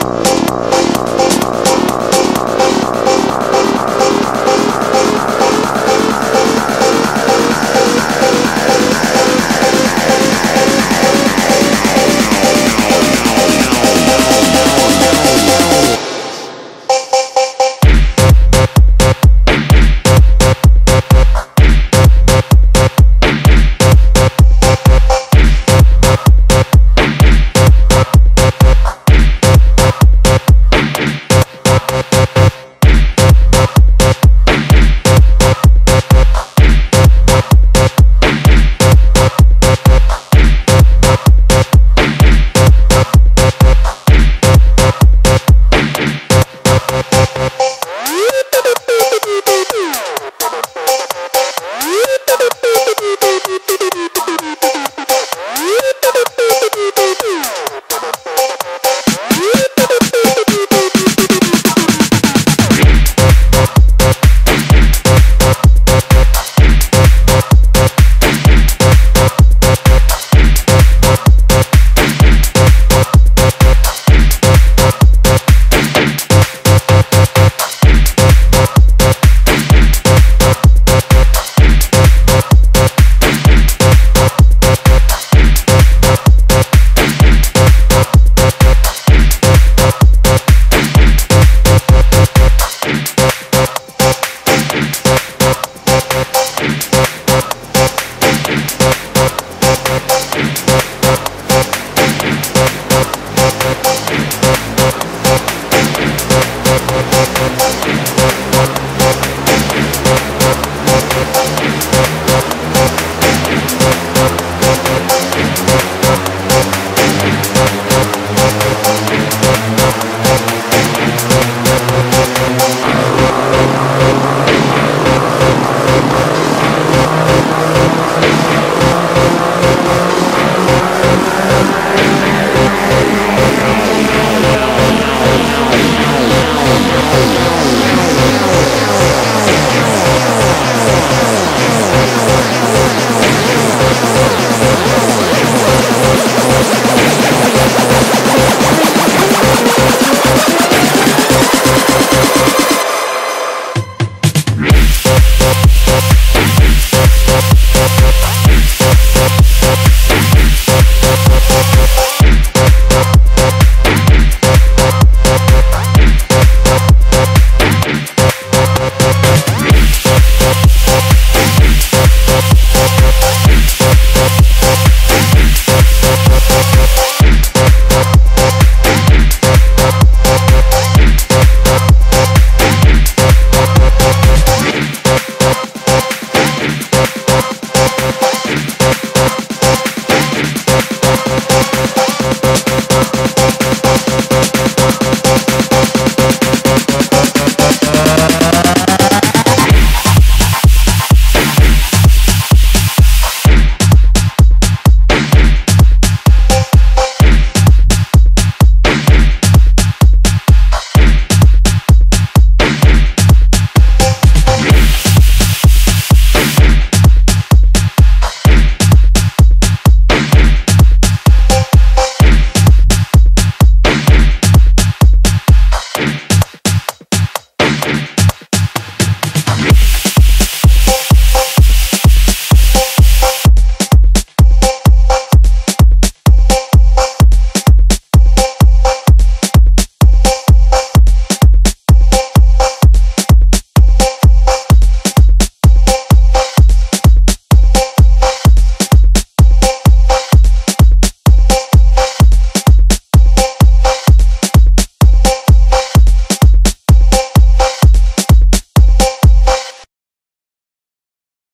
Bye.